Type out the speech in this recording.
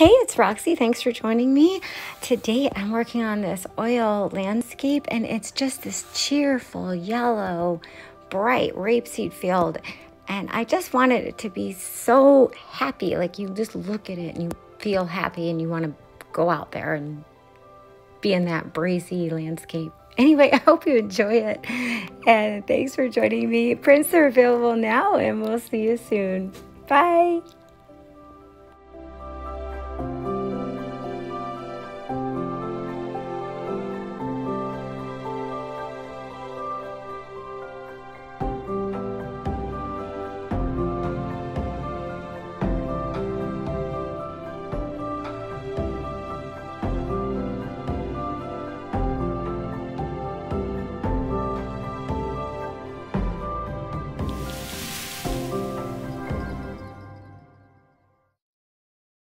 Hey, it's Roxy. Thanks for joining me. Today I'm working on this oil landscape and it's just this cheerful yellow, bright rapeseed field. And I just wanted it to be so happy. Like you just look at it and you feel happy and you want to go out there and be in that breezy landscape. Anyway, I hope you enjoy it. And thanks for joining me. Prints are available now and we'll see you soon. Bye.